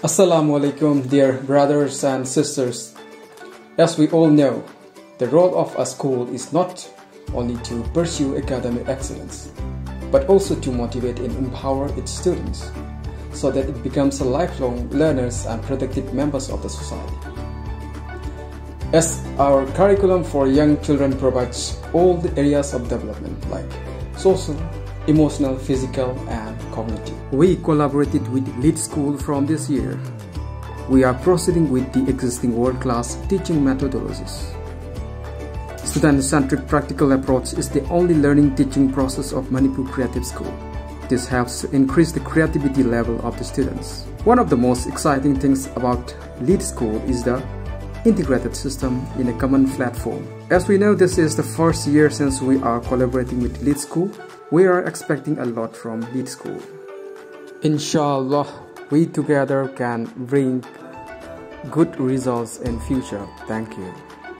Assalamu alaikum, dear brothers and sisters. As we all know, the role of a school is not only to pursue academic excellence, but also to motivate and empower its students so that it becomes a lifelong learners and productive members of the society. As our curriculum for young children provides all the areas of development like social, emotional, physical, and cognitive. We collaborated with Lead School from this year. We are proceeding with the existing world-class teaching methodologies. Student-centric practical approach is the only learning teaching process of Manipur Creative School. This helps to increase the creativity level of the students. One of the most exciting things about Lead School is the integrated system in a common platform. As we know this is the first year since we are collaborating with Lead School, we are expecting a lot from Lead School. Inshallah, we together can bring good results in future. Thank you.